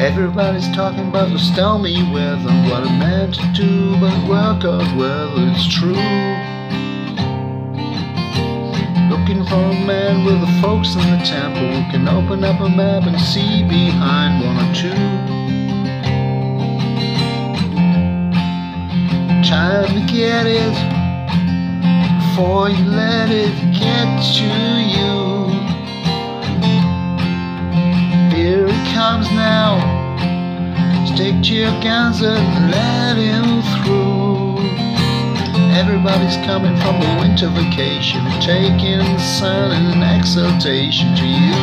Everybody's talking about the stormy weather, what a man to do, but work out whether it's true. Looking for a man with the folks in the temple who can open up a map and see behind one or two. Time to get it before you let it get to you. Guns and let him through. Everybody's coming from the winter vacation, taking the sun and exaltation to you.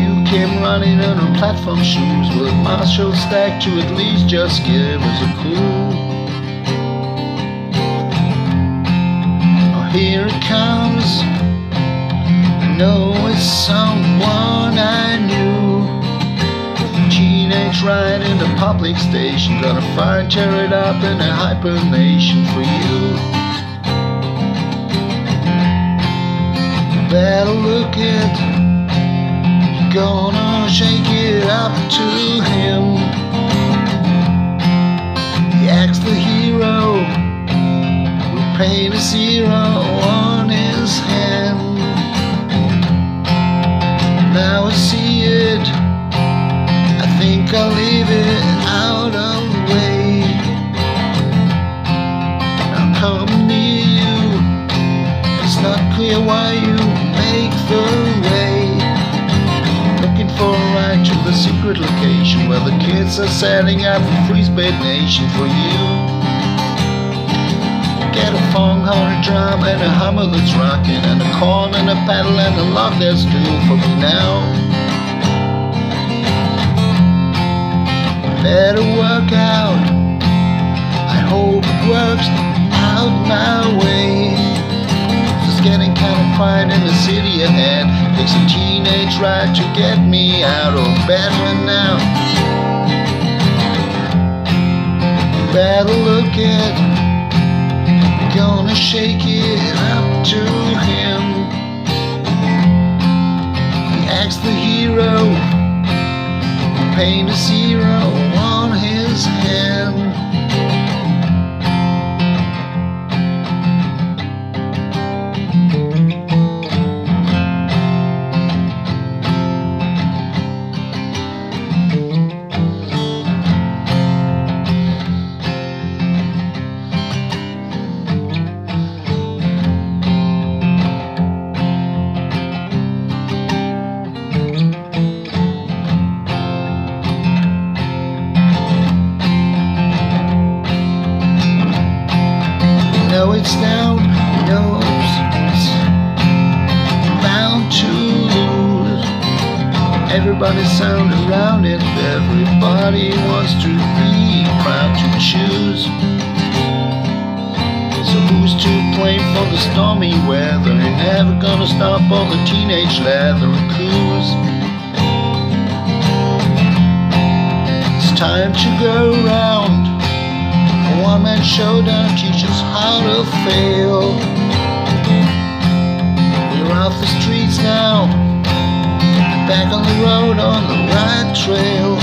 You came running in on platform shoes with Marshall stacked to at least just give us a clue. Oh, here it comes. I know it's someone I. Ride in the public station, gonna fire tear it up in a hibernation for you. You better look it, you're gonna shake it up to him. He acts the hero, with paint a zero on his hand. Now I I'm near you. It's not clear why you make the way. Looking for a ride to the secret location where the kids are setting up a free space nation for you. Get a phone horn, a drum, and a hammer that's rocking, and a corn and a pedal and a lock that's due for me now. Better work out. Takes a teenage ride to get me out of bed right now. Better look it gonna shake it up to him. He acts the hero, paint a zero on his hand. Know it's down, you know it's bound to lose. Everybody's sound around it, everybody wants to be proud to choose. So who's to blame for the stormy weather? You're never gonna stop all the teenage leather coos. It's time to go round. A one-man showdown teaches how to fail. We're off the streets now, back on the road on the right trail.